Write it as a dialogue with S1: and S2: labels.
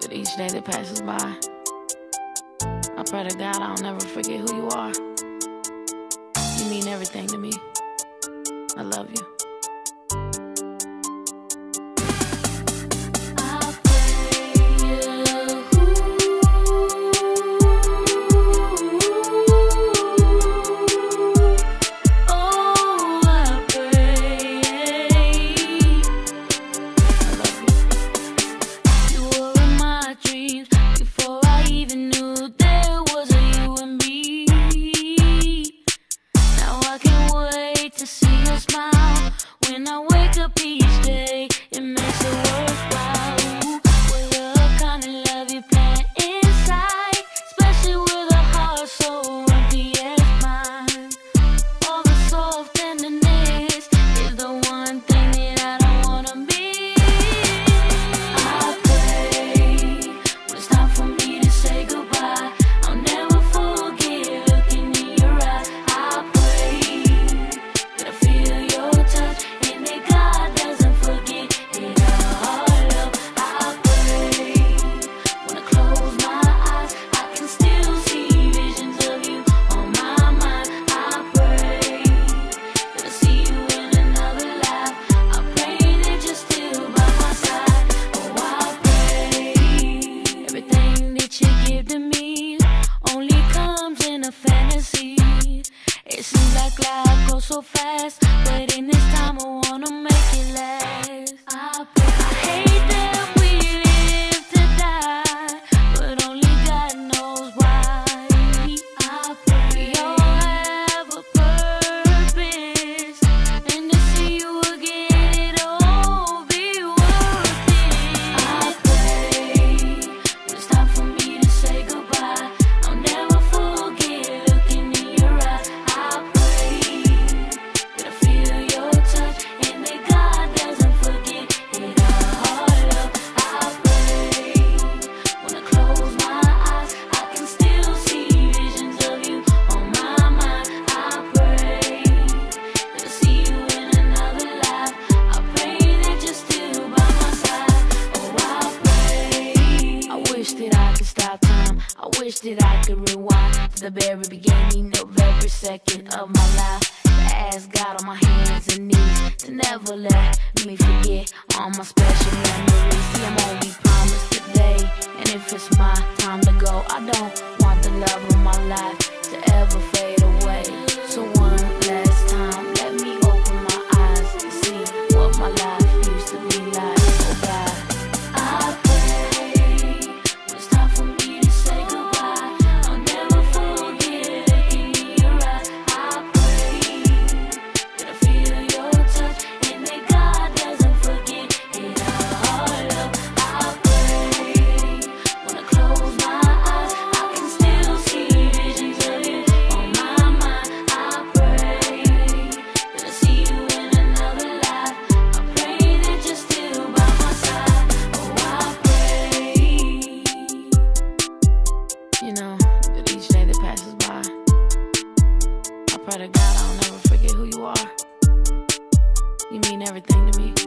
S1: that each day that passes by. I pray to God I'll never forget who you are. You mean everything to me. I love you.
S2: act like I go so fast, but in
S1: this time away. time. I wish that I could rewind to the very beginning of every second of my life. To ask God on my hands and knees to never let me forget all my special memories. See, I'm only promised today, and if it's my time to go, I don't want the love of my life to ever fade away. everything to me.